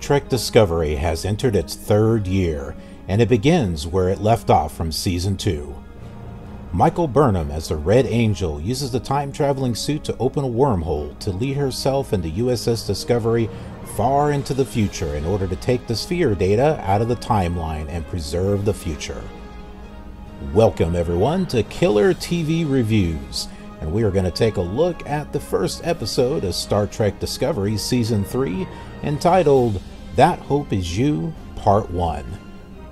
Trek Discovery has entered its third year, and it begins where it left off from Season 2. Michael Burnham, as the Red Angel, uses the time traveling suit to open a wormhole to lead herself and the USS Discovery far into the future in order to take the sphere data out of the timeline and preserve the future. Welcome, everyone, to KILR TV Reviews, and we are going to take a look at the first episode of Star Trek Discovery Season 3 entitled That Hope Is You, Part 1.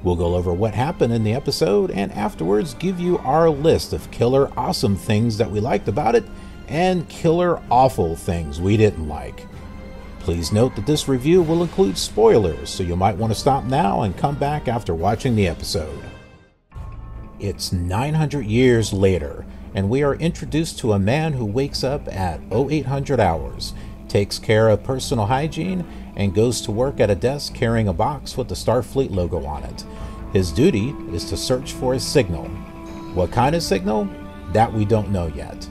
We'll go over what happened in the episode and afterwards give you our list of killer awesome things that we liked about it and killer awful things we didn't like. Please note that this review will include spoilers, so you might want to stop now and come back after watching the episode. It's 900 years later, and we are introduced to a man who wakes up at 0800 hours, takes care of personal hygiene, and goes to work at a desk carrying a box with the Starfleet logo on it. His duty is to search for a signal. What kind of signal? That we don't know yet.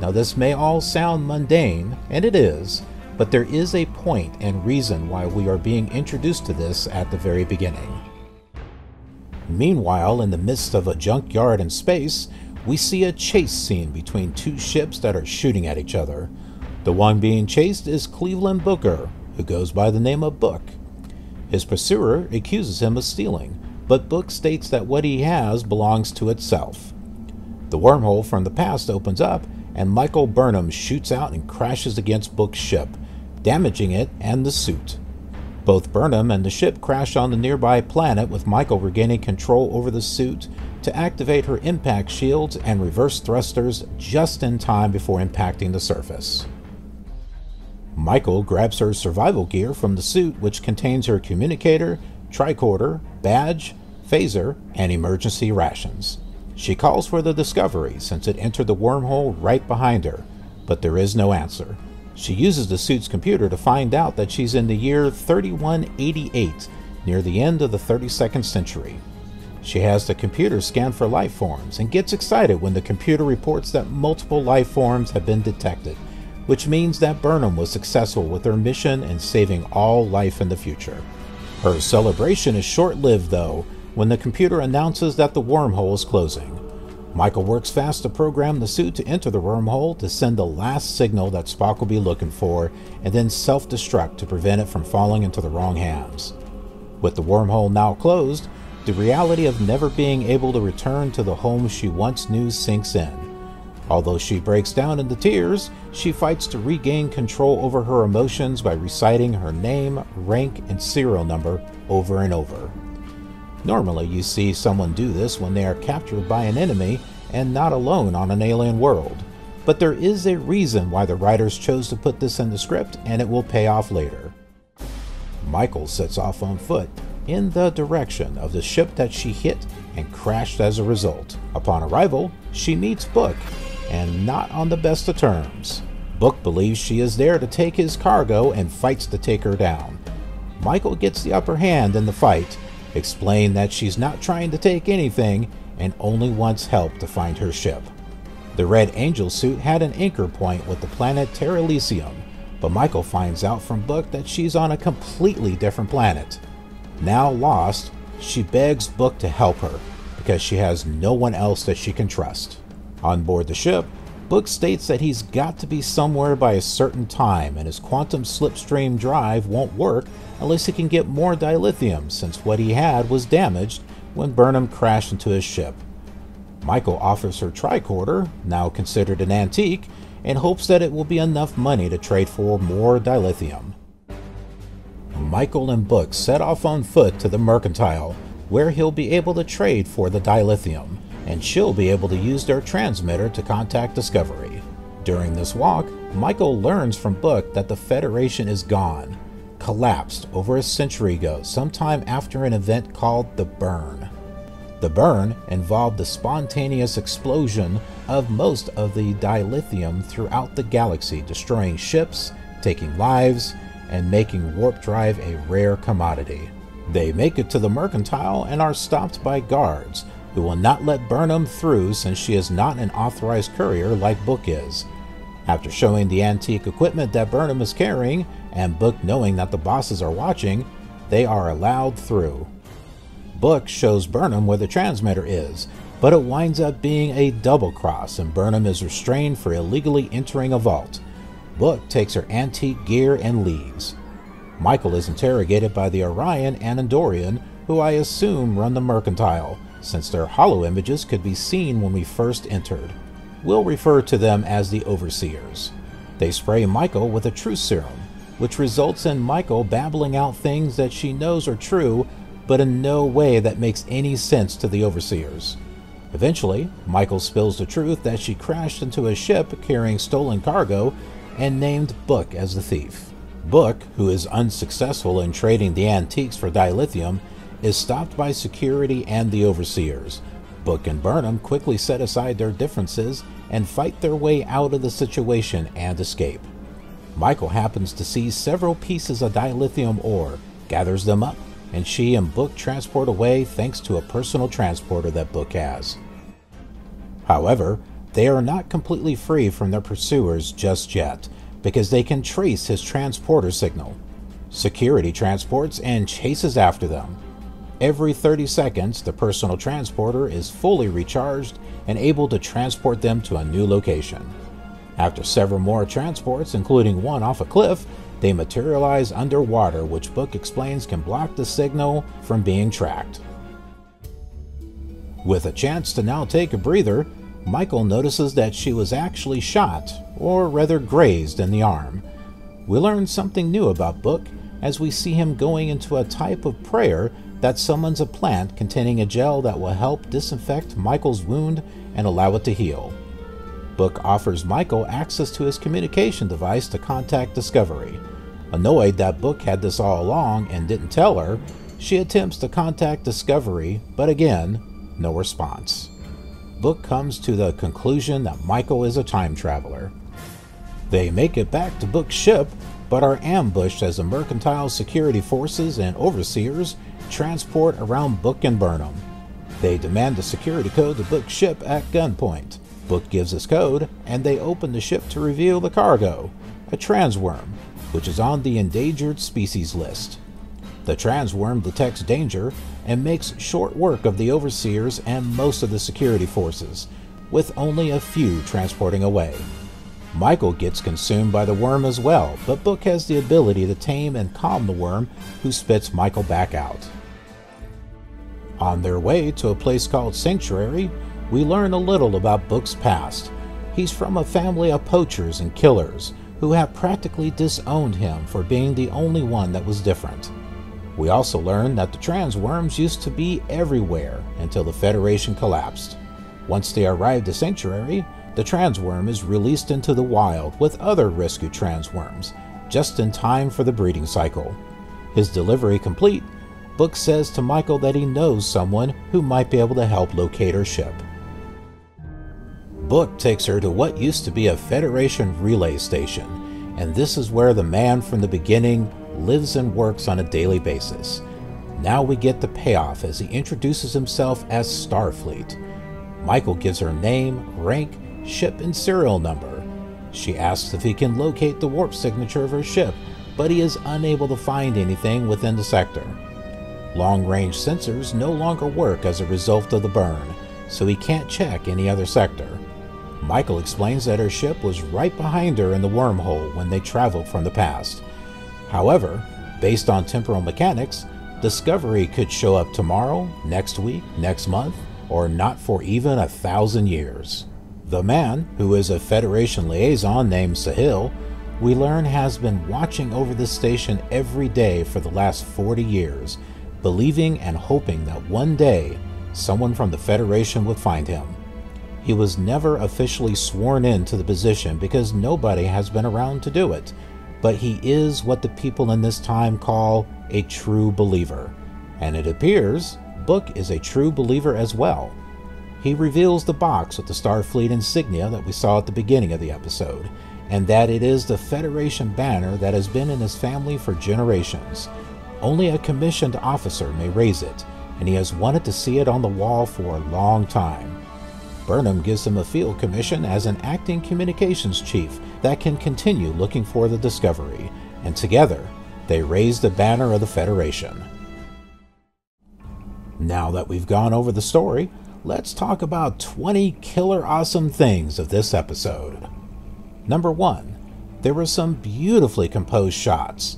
Now, this may all sound mundane, and it is, but there is a point and reason why we are being introduced to this at the very beginning. Meanwhile, in the midst of a junkyard in space, we see a chase scene between two ships that are shooting at each other. The one being chased is Cleveland Booker, who goes by the name of Book. His pursuer accuses him of stealing, but Book states that what he has belongs to itself. The wormhole from the past opens up, and Michael Burnham shoots out and crashes against Book's ship, damaging it and the suit. Both Burnham and the ship crash on the nearby planet, with Michael regaining control over the suit to activate her impact shields and reverse thrusters just in time before impacting the surface. Michael grabs her survival gear from the suit, which contains her communicator, tricorder, badge, phaser, and emergency rations. She calls for the Discovery since it entered the wormhole right behind her, but there is no answer. She uses the suit's computer to find out that she's in the year 3188, near the end of the 32nd century. She has the computer scan for life forms and gets excited when the computer reports that multiple life forms have been detected which means that Burnham was successful with her mission in saving all life in the future. Her celebration is short lived, though, when the computer announces that the wormhole is closing. Michael works fast to program the suit to enter the wormhole to send the last signal that Spock will be looking for, and then self destruct to prevent it from falling into the wrong hands. With the wormhole now closed, the reality of never being able to return to the home she once knew sinks in. Although she breaks down into tears, she fights to regain control over her emotions by reciting her name, rank, and serial number over and over. Normally, you see someone do this when they are captured by an enemy and not alone on an alien world. But there is a reason why the writers chose to put this in the script, and it will pay off later. Michael sets off on foot in the direction of the ship that she hit and crashed as a result. Upon arrival, she meets Book and not on the best of terms. Book believes she is there to take his cargo and fights to take her down. Michael gets the upper hand in the fight, explain that she's not trying to take anything and only wants help to find her ship. The Red Angel suit had an anchor point with the planet Terralysium, but Michael finds out from Book that she's on a completely different planet. Now lost, she begs Book to help her because she has no one else that she can trust. On board the ship, Book states that he's got to be somewhere by a certain time and his quantum slipstream drive won't work unless he can get more dilithium since what he had was damaged when Burnham crashed into his ship. Michael offers her tricorder, now considered an antique, and hopes that it will be enough money to trade for more dilithium. Michael and Book set off on foot to the mercantile, where he'll be able to trade for the dilithium and she'll be able to use their transmitter to contact Discovery. During this walk, Michael learns from Book that the Federation is gone, collapsed over a century ago, sometime after an event called the Burn. The burn involved the spontaneous explosion of most of the dilithium throughout the galaxy, destroying ships, taking lives, and making warp drive a rare commodity. They make it to the mercantile and are stopped by guards who will not let Burnham through since she is not an authorized courier like Book is. After showing the antique equipment that Burnham is carrying, and Book knowing that the bosses are watching, they are allowed through. Book shows Burnham where the transmitter is, but it winds up being a double cross and Burnham is restrained for illegally entering a vault. Book takes her antique gear and leaves. Michael is interrogated by the Orion and Andorian, who I assume run the Mercantile, since their hollow images could be seen when we first entered. We'll refer to them as the Overseers. They spray Michael with a truth serum, which results in Michael babbling out things that she knows are true, but in no way that makes any sense to the Overseers. Eventually, Michael spills the truth that she crashed into a ship carrying stolen cargo and named Book as the thief. Book, who is unsuccessful in trading the antiques for dilithium, is stopped by security and the overseers. Book and Burnham quickly set aside their differences and fight their way out of the situation and escape. Michael happens to see several pieces of dilithium ore, gathers them up, and she and Book transport away thanks to a personal transporter that Book has. However, they are not completely free from their pursuers just yet, because they can trace his transporter signal. Security transports and chases after them. Every 30 seconds, the personal transporter is fully recharged and able to transport them to a new location. After several more transports, including one off a cliff, they materialize underwater, which Book explains can block the signal from being tracked. With a chance to now take a breather, Michael notices that she was actually shot, or rather grazed, in the arm. We learn something new about Book as we see him going into a type of prayer that summons a plant containing a gel that will help disinfect Michael's wound and allow it to heal. Book offers Michael access to his communication device to contact Discovery. Annoyed that Book had this all along and didn't tell her, she attempts to contact Discovery, but again, no response. Book comes to the conclusion that Michael is a time traveler. They make it back to Book's ship, but are ambushed as the mercantile security forces and overseers transport around Book and Burnham. They demand the security code to book ship at gunpoint. Book gives his code, and they open the ship to reveal the cargo, a transworm, which is on the endangered species list. The transworm detects danger and makes short work of the overseers and most of the security forces, with only a few transporting away. Michael gets consumed by the worm as well, but Book has the ability to tame and calm the worm, who spits Michael back out. On their way to a place called Sanctuary, we learn a little about Book's past. He's from a family of poachers and killers who have practically disowned him for being the only one that was different. We also learn that the transworms used to be everywhere until the Federation collapsed. Once they arrive at Sanctuary, the transworm is released into the wild with other rescued transworms, just in time for the breeding cycle. His delivery complete, Book says to Michael that he knows someone who might be able to help locate her ship. Book takes her to what used to be a Federation relay station, and this is where the man from the beginning lives and works on a daily basis. Now we get the payoff as he introduces himself as Starfleet. Michael gives her name, rank, ship, and serial number. She asks if he can locate the warp signature of her ship, but he is unable to find anything within the sector. Long range sensors no longer work as a result of the burn, so he can't check any other sector. Michael explains that her ship was right behind her in the wormhole when they traveled from the past. However, based on temporal mechanics, Discovery could show up tomorrow, next week, next month, or not for even a thousand years. The man, who is a Federation liaison named Sahil, we learn has been watching over this station every day for the last 40 years, believing and hoping that one day someone from the Federation would find him. He was never officially sworn into the position because nobody has been around to do it, but he is what the people in this time call a true believer. And it appears Book is a true believer as well. He reveals the box with the Starfleet insignia that we saw at the beginning of the episode, and that it is the Federation banner that has been in his family for generations. Only a commissioned officer may raise it, and he has wanted to see it on the wall for a long time. Burnham gives him a field commission as an acting communications chief that can continue looking for the Discovery, and together they raise the banner of the Federation. Now that we've gone over the story, let's talk about 20 killer awesome things of this episode. Number 1. There were some beautifully composed shots.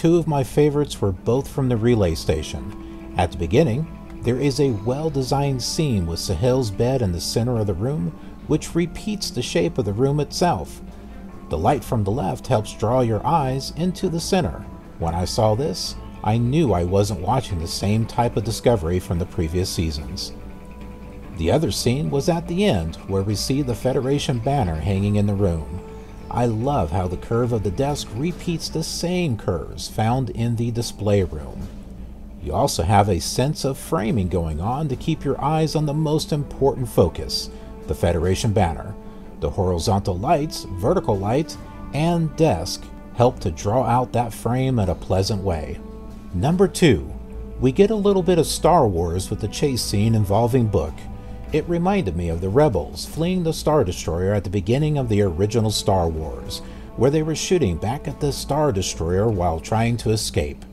Two of my favorites were both from the relay station. At the beginning, there is a well-designed scene with Sahil's bed in the center of the room, which repeats the shape of the room itself. The light from the left helps draw your eyes into the center. When I saw this, I knew I wasn't watching the same type of discovery from the previous seasons. The other scene was at the end, where we see the Federation banner hanging in the room. I love how the curve of the desk repeats the same curves found in the display room. You also have a sense of framing going on to keep your eyes on the most important focus, the Federation banner. The horizontal lights, vertical light, and desk help to draw out that frame in a pleasant way. Number 2. We get a little bit of Star Wars with the chase scene involving Book. It reminded me of the Rebels fleeing the Star Destroyer at the beginning of the original Star Wars, where they were shooting back at the Star Destroyer while trying to escape.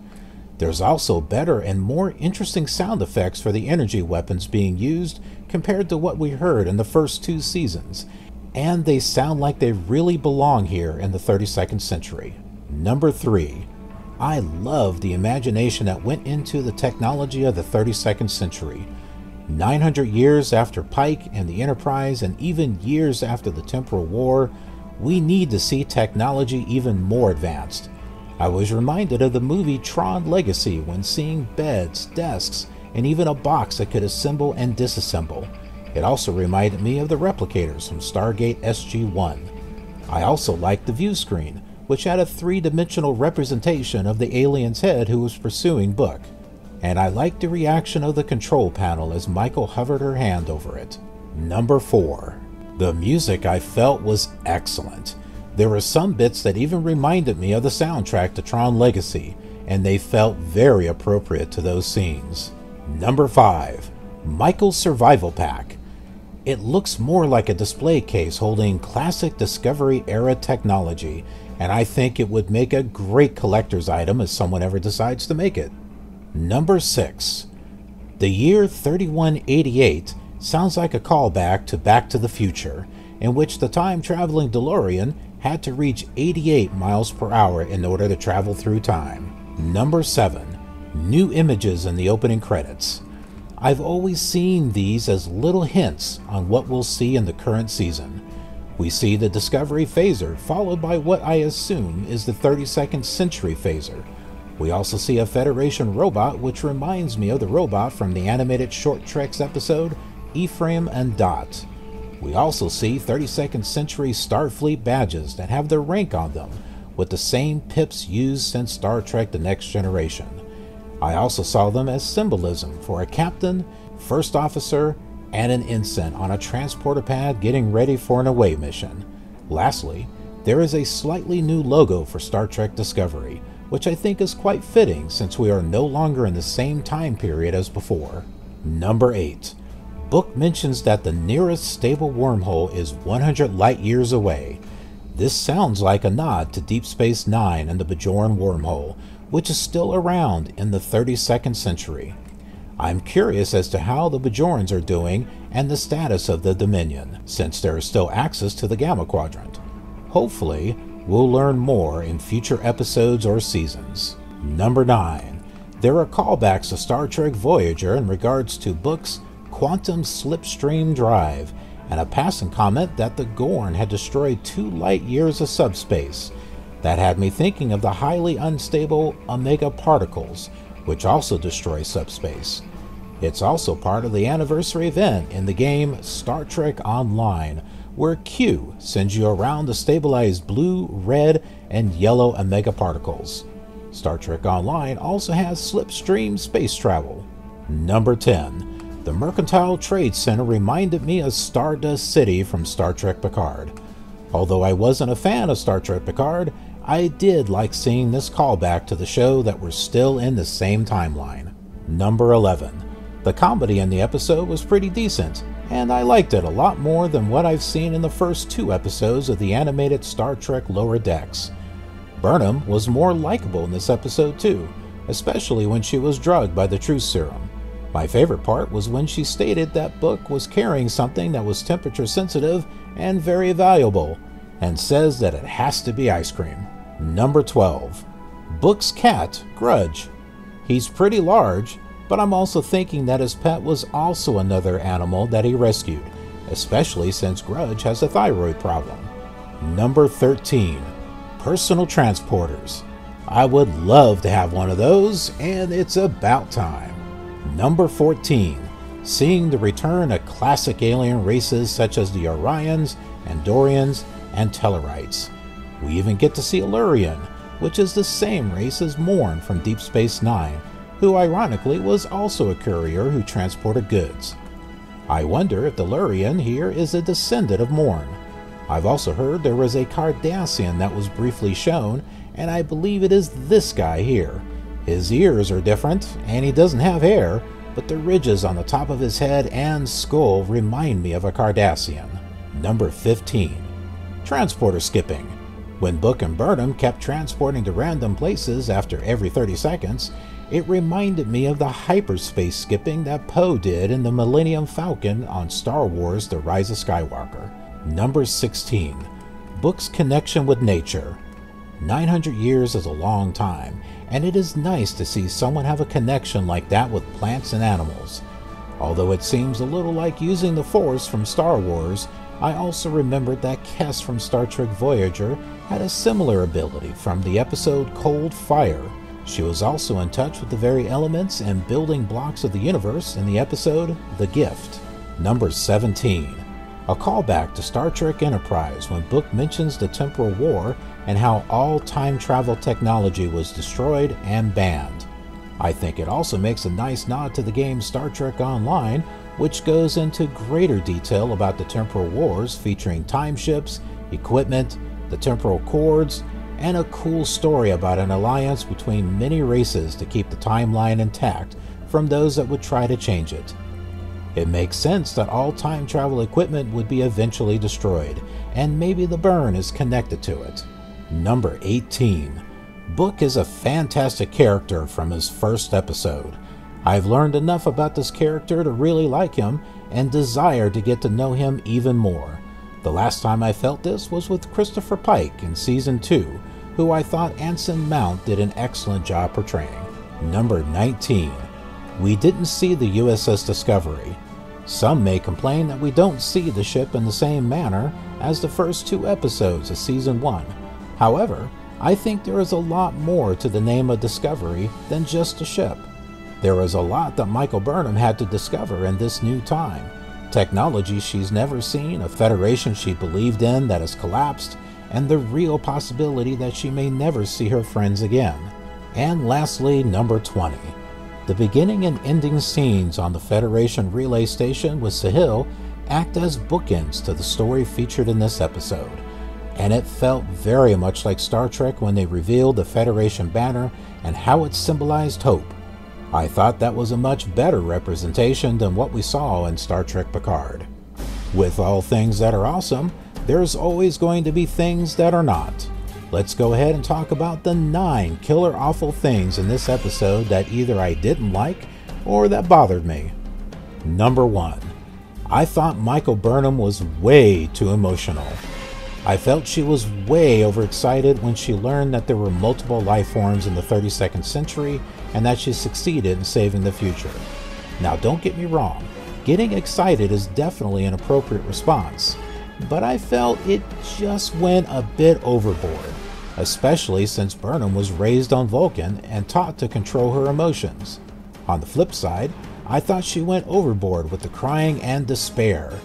There's also better and more interesting sound effects for the energy weapons being used compared to what we heard in the first two seasons, and they sound like they really belong here in the 32nd century. Number 3. I love the imagination that went into the technology of the 32nd century. 900 years after Pike and the Enterprise, and even years after the Temporal War, we need to see technology even more advanced. I was reminded of the movie Tron Legacy when seeing beds, desks, and even a box that could assemble and disassemble. It also reminded me of the replicators from Stargate SG-1. I also liked the view screen, which had a three-dimensional representation of the alien's head who was pursuing Book. And I liked the reaction of the control panel as Michael hovered her hand over it. Number 4. The music I felt was excellent. There were some bits that even reminded me of the soundtrack to Tron Legacy, and they felt very appropriate to those scenes. Number 5. Michael's Survival Pack. It looks more like a display case holding classic Discovery era technology, and I think it would make a great collector's item if someone ever decides to make it. Number 6. The year 3188 sounds like a callback to Back to the Future, in which the time traveling DeLorean had to reach 88 miles per hour in order to travel through time. Number 7. New images in the opening credits. I've always seen these as little hints on what we'll see in the current season. We see the Discovery phaser, followed by what I assume is the 32nd Century phaser. We also see a Federation robot, which reminds me of the robot from the animated Short Treks episode Ephraim and Dot. We also see 32nd century Starfleet badges that have their rank on them, with the same pips used since Star Trek The Next Generation. I also saw them as symbolism for a captain, first officer, and an ensign on a transporter pad getting ready for an away mission. Lastly, there is a slightly new logo for Star Trek Discovery, which I think is quite fitting since we are no longer in the same time period as before. Number 8 book mentions that the nearest stable wormhole is 100 light years away. This sounds like a nod to Deep Space Nine and the Bajoran wormhole, which is still around in the 32nd century. I'm curious as to how the Bajorans are doing and the status of the Dominion, since there is still access to the Gamma Quadrant. Hopefully, we'll learn more in future episodes or seasons. Number 9. There are callbacks to Star Trek Voyager in regards to books quantum slipstream drive, and a passing comment that the Gorn had destroyed two light years of subspace. That had me thinking of the highly unstable Omega particles, which also destroy subspace. It's also part of the anniversary event in the game Star Trek Online, where Q sends you around to stabilize blue, red, and yellow Omega particles. Star Trek Online also has slipstream space travel. Number 10. The Mercantile Trade Center reminded me of Stardust City from Star Trek Picard. Although I wasn't a fan of Star Trek Picard, I did like seeing this callback to the show that we're still in the same timeline. Number 11. The comedy in the episode was pretty decent, and I liked it a lot more than what I've seen in the first two episodes of the animated Star Trek Lower Decks. Burnham was more likable in this episode too, especially when she was drugged by the truth serum. My favorite part was when she stated that Book was carrying something that was temperature sensitive and very valuable, and says that it has to be ice cream. Number 12. Book's cat, Grudge. He's pretty large, but I'm also thinking that his pet was also another animal that he rescued, especially since Grudge has a thyroid problem. Number 13. Personal transporters. I would love to have one of those, and it's about time. Number 14. Seeing the return of classic alien races such as the Orions, Andorians, and Tellarites. We even get to see Lurian, which is the same race as Morn from Deep Space Nine, who ironically was also a courier who transported goods. I wonder if the Lurian here is a descendant of Morn. I've also heard there was a Cardassian that was briefly shown, and I believe it is this guy here. His ears are different, and he doesn't have hair, but the ridges on the top of his head and skull remind me of a Cardassian. Number 15. Transporter skipping. When Book and Burnham kept transporting to random places after every 30 seconds, it reminded me of the hyperspace skipping that Poe did in the Millennium Falcon on Star Wars The Rise of Skywalker. Number 16. Book's connection with nature. 900 years is a long time, and it is nice to see someone have a connection like that with plants and animals. Although it seems a little like using the Force from Star Wars, I also remembered that Kes from Star Trek Voyager had a similar ability from the episode Cold Fire. She was also in touch with the very elements and building blocks of the universe in the episode The Gift. Number 17. A callback to Star Trek Enterprise when Book mentions the Temporal War and how all time travel technology was destroyed and banned. I think it also makes a nice nod to the game Star Trek Online, which goes into greater detail about the temporal wars featuring time ships, equipment, the temporal Accords, and a cool story about an alliance between many races to keep the timeline intact from those that would try to change it. It makes sense that all time travel equipment would be eventually destroyed, and maybe the burn is connected to it. Number 18. Book is a fantastic character from his first episode. I've learned enough about this character to really like him and desire to get to know him even more. The last time I felt this was with Christopher Pike in Season 2, who I thought Anson Mount did an excellent job portraying. Number 19. We didn't see the USS Discovery. Some may complain that we don't see the ship in the same manner as the first two episodes of Season 1. However, I think there is a lot more to the name of Discovery than just a ship. There is a lot that Michael Burnham had to discover in this new time. Technology she's never seen, a federation she believed in that has collapsed, and the real possibility that she may never see her friends again. And lastly, number 20. The beginning and ending scenes on the Federation relay station with Sahil act as bookends to the story featured in this episode and it felt very much like Star Trek when they revealed the Federation banner and how it symbolized hope. I thought that was a much better representation than what we saw in Star Trek Picard. With all things that are awesome, there's always going to be things that are not. Let's go ahead and talk about the nine killer awful things in this episode that either I didn't like or that bothered me. Number one, I thought Michael Burnham was way too emotional. I felt she was way overexcited when she learned that there were multiple life forms in the 32nd century and that she succeeded in saving the future. Now, don't get me wrong, getting excited is definitely an appropriate response, but I felt it just went a bit overboard, especially since Burnham was raised on Vulcan and taught to control her emotions. On the flip side, I thought she went overboard with the crying and despair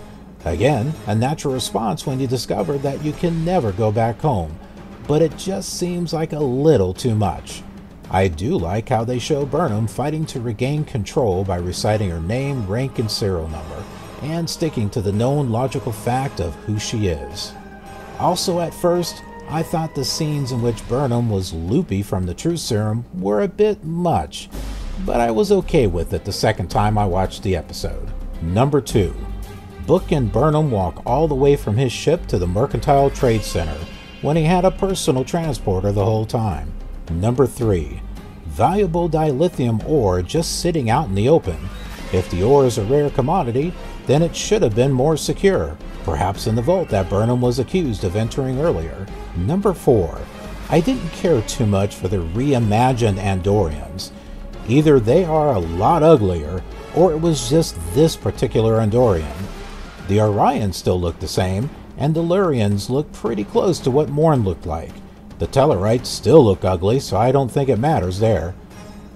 Again, a natural response when you discover that you can never go back home, but it just seems like a little too much. I do like how they show Burnham fighting to regain control by reciting her name, rank, and serial number, and sticking to the known logical fact of who she is. Also, at first, I thought the scenes in which Burnham was loopy from the truth serum were a bit much, but I was okay with it the second time I watched the episode. Number 2. Book and Burnham walk all the way from his ship to the Mercantile Trade Center when he had a personal transporter the whole time. Number 3. Valuable dilithium ore just sitting out in the open. If the ore is a rare commodity, then it should have been more secure, perhaps in the vault that Burnham was accused of entering earlier. Number 4. I didn't care too much for the reimagined Andorians. Either they are a lot uglier, or it was just this particular Andorian. The Orions still look the same, and the Lurians look pretty close to what Morn looked like. The Tellarites still look ugly, so I don't think it matters there.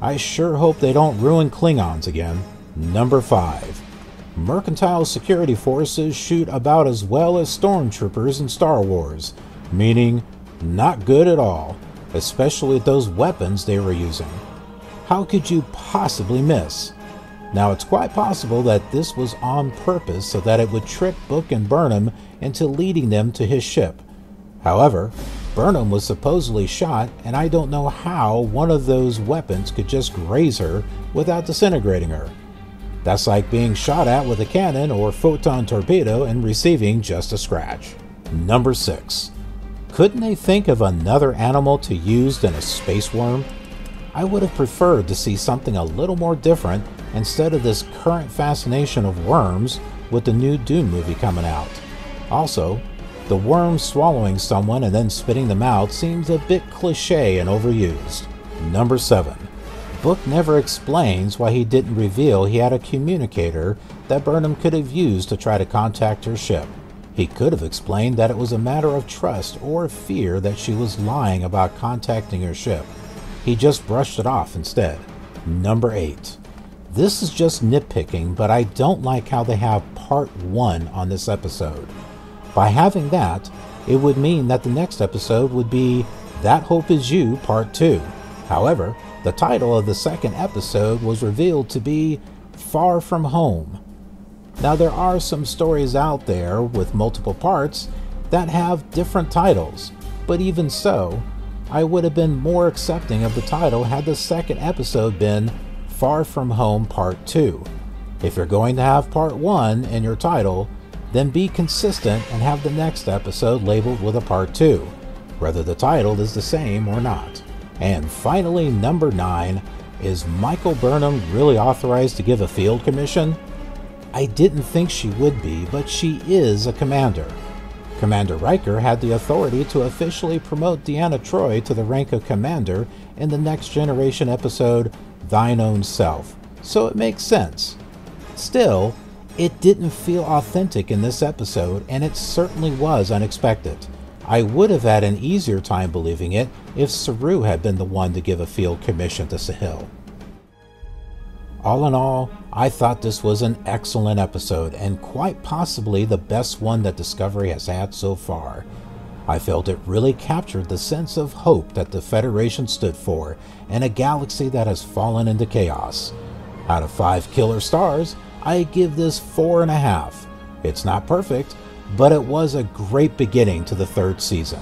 I sure hope they don't ruin Klingons again. Number 5. Mercantile security forces shoot about as well as stormtroopers in Star Wars, meaning not good at all, especially those weapons they were using. How could you possibly miss? Now, it's quite possible that this was on purpose so that it would trick Book and Burnham into leading them to his ship. However, Burnham was supposedly shot, and I don't know how one of those weapons could just graze her without disintegrating her. That's like being shot at with a cannon or photon torpedo and receiving just a scratch. Number 6. Couldn't they think of another animal to use than a space worm? I would have preferred to see something a little more different instead of this current fascination of worms with the new Dune movie coming out. Also, the worm swallowing someone and then spitting them out seems a bit cliche and overused. Number 7. Book never explains why he didn't reveal he had a communicator that Burnham could have used to try to contact her ship. He could have explained that it was a matter of trust or fear that she was lying about contacting her ship. He just brushed it off instead. Number 8. This is just nitpicking, but I don't like how they have part 1 on this episode. By having that, it would mean that the next episode would be That Hope Is You Part 2. However, the title of the second episode was revealed to be Far From Home. Now, there are some stories out there with multiple parts that have different titles, but even so, I would have been more accepting of the title had the second episode been Far From Home Part 2. If you're going to have Part 1 in your title, then be consistent and have the next episode labeled with a Part 2, whether the title is the same or not. And finally, number 9 is Michael Burnham really authorized to give a field commission? I didn't think she would be, but she is a commander. Commander Riker had the authority to officially promote Deanna Troi to the rank of commander in the Next Generation episode Thine Own Self, so it makes sense. Still, it didn't feel authentic in this episode, and it certainly was unexpected. I would have had an easier time believing it if Saru had been the one to give a field commission to Sahil. All in all, I thought this was an excellent episode and quite possibly the best one that Discovery has had so far. I felt it really captured the sense of hope that the Federation stood for in a galaxy that has fallen into chaos. Out of five killer stars, I give this four and a half. It's not perfect, but it was a great beginning to the third season.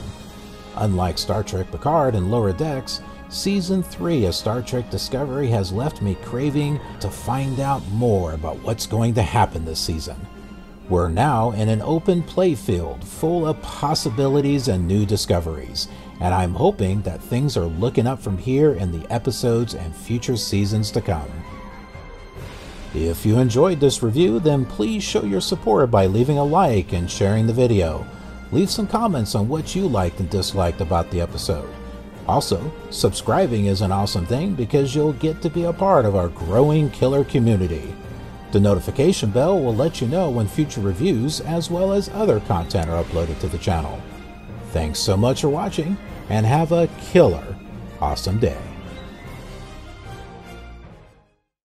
Unlike Star Trek Picard and Lower Decks, Season 3 of Star Trek Discovery has left me craving to find out more about what's going to happen this season. We're now in an open playfield full of possibilities and new discoveries, and I'm hoping that things are looking up from here in the episodes and future seasons to come. If you enjoyed this review, then please show your support by leaving a like and sharing the video. Leave some comments on what you liked and disliked about the episode. Also, subscribing is an awesome thing because you'll get to be a part of our growing killer community. The notification bell will let you know when future reviews as well as other content are uploaded to the channel. Thanks so much for watching and have a killer awesome day.